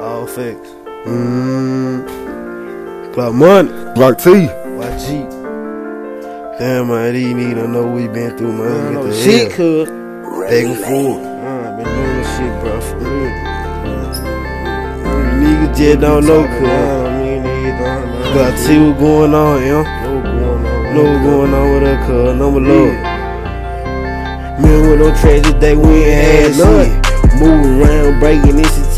All facts. Mmm. Block money. Block T. YG. Damn, man, these niggas know we been through, man. Get the shit, cuz. Back and forth. Man, been doing this shit, bro, for real. Mm-hmm. Niggas just don't know, cuz. Man, I mean, niggas. Gotta see what's going on, yo. Know what's going on. Know what's going on with her, cuz. Number love. Man, with no tragic day, we ain't had shit.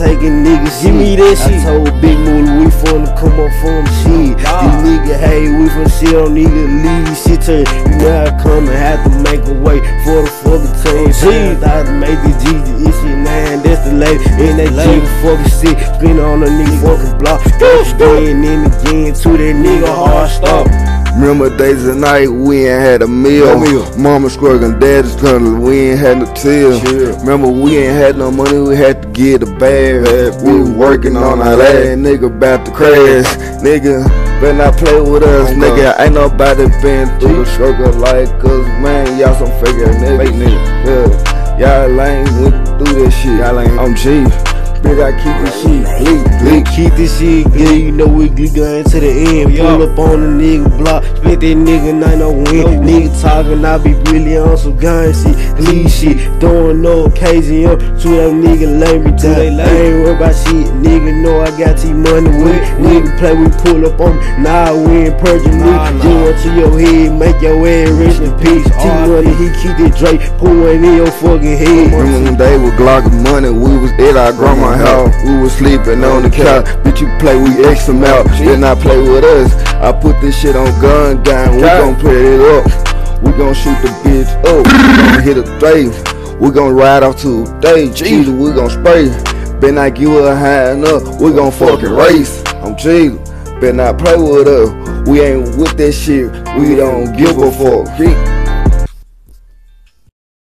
Taking niggas Give me that shit. I told Big Moody we finna come up from shit. Nah. These niggas, hey, we from shit, don't need to leave shit turn. You know I come and have to make a way for the fucking team. Jeez, I to make the G, the issue, man, that's the lady. And that G fucking shit, spin on a nigga fucking block. Again and again to that nigga hard stop. Remember days and night we ain't had a meal. Mama struggling, daddy's struggling, we ain't had no till. Chill. Remember we ain't had no money, we had to get a bag. We was working on our last nigga about to crash. Nigga, better not play with us, Oh, nigga. Ain't nobody been through the struggle like us, man. Y'all some fake ass niggas. Fake nigga. Yeah. Y'all ain't went through this shit. Y'all ain't. I'm G. Bitch, I keep this shit leak, keep this shit good, you know we good going to the end. Pull up on the nigga block, spit that nigga night no win. Nigga talking, I be really on some gun shit, lead shit. Throwing no occasion up to that nigga lay me down. I ain't worried about shit, nigga know I got T money with it. Nigga play, we pull up on me, nah we ain't purging me. Nah, nah. Do one to your head, make your ass in peace. T money, he keep it Drake, one in your fucking head. Remember them day with Glock and money, we was at our grandma house. We was sleeping on the couch. Bitch, you play, we X them out. Then I play with us. I put this shit on gun gang. We gon' put it up. We gon' shoot the bitch up. We gon' hit a three. We gon' ride off to day. Jesus, we gon' spray. Better not give her a hand up. We gon' fucking race. I'm Jesus. Better not play with us. We ain't with that shit. We don't give a fuck.